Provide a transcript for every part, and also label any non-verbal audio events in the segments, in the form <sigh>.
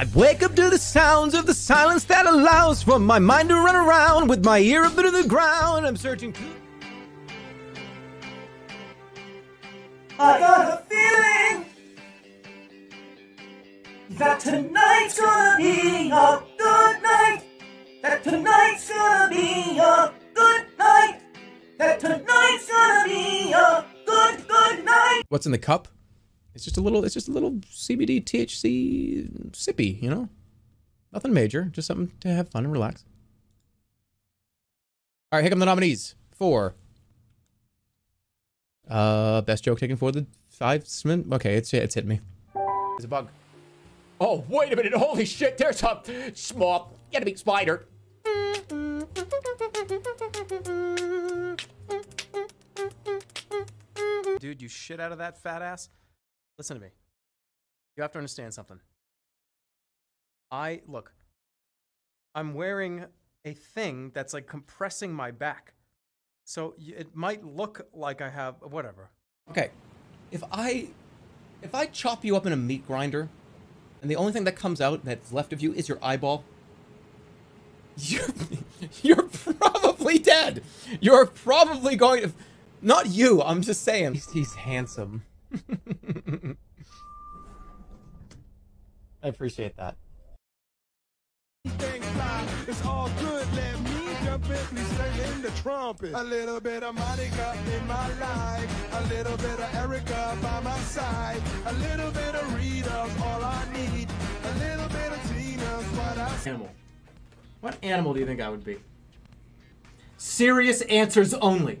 I wake up to the sounds of the silence that allows for my mind to run around with my ear up to the ground. I'm searching. I got a feeling that tonight's gonna be a good night. That tonight's gonna be a good night. That tonight's gonna be a good, good night. What's in the cup? It's just a little. It's just a little CBD THC sippy. You know, nothing major. Just something to have fun and relax. All right, here come the nominees for uh best joke taken for the five. Okay, it's it's hit me. There's a bug. Oh, wait a minute. Holy shit. There's a small enemy spider. Dude, you shit out of that fat ass. Listen to me. You have to understand something. I look. I'm wearing a thing that's like compressing my back. So it might look like I have whatever. Okay. If I if I chop you up in a meat grinder and the only thing that comes out that's left of you is your eyeball, you're <laughs> you're probably dead. You're probably going to not you, I'm just saying. He's, he's handsome. <laughs> I appreciate that. It's all good. Let me jump in, please sing in the trumpet. A little bit of Monica in my life. A little bit of Erica by my side. A little bit of Rita's all I need. A little bit of Tina's what I Animal. What animal do you think I would be? Serious answers only.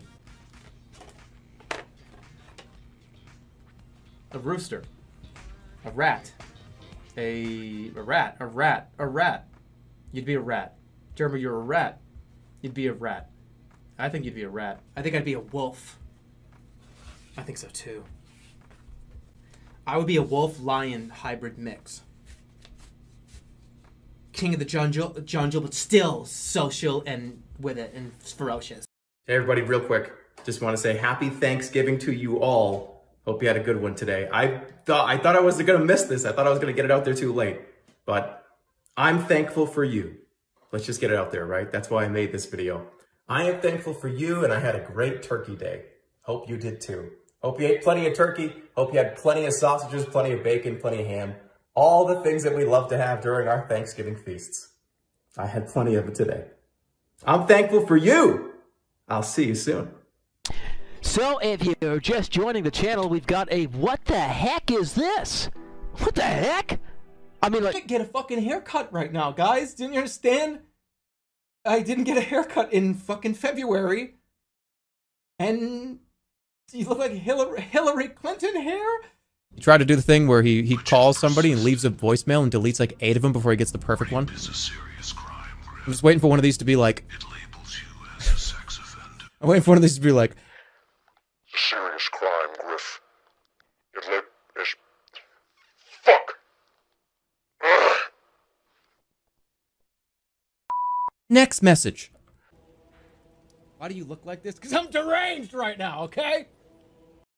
A rooster. A rat. A, a rat. A rat. A rat. You'd be a rat. Jeremy, you're a rat. You'd be a rat. I think you'd be a rat. I think I'd be a wolf. I think so too. I would be a wolf lion hybrid mix. King of the jungle, jungle, but still social and with it and ferocious. Hey everybody, real quick, just want to say happy Thanksgiving to you all. Hope you had a good one today. I thought I thought I was gonna miss this. I thought I was gonna get it out there too late, but I'm thankful for you. Let's just get it out there, right? That's why I made this video. I am thankful for you, and I had a great turkey day. Hope you did too. Hope you ate plenty of turkey. Hope you had plenty of sausages, plenty of bacon, plenty of ham. All the things that we love to have during our Thanksgiving feasts. I had plenty of it today. I'm thankful for you. I'll see you soon. So, if you're just joining the channel, we've got a what the heck is this? What the heck? I mean, I like, can't get a fucking haircut right now, guys. Didn't you understand? I didn't get a haircut in fucking February. And you look like Hillary, Hillary Clinton hair? He tried to do the thing where he, he calls somebody and leaves a voicemail and deletes like eight of them before he gets the perfect one. I'm just waiting for one of these to be like. I'm waiting for one of these to be like, Serious crime, Griff. It lit is. Fuck! Ugh. Next message. Why do you look like this? Because I'm deranged right now, okay?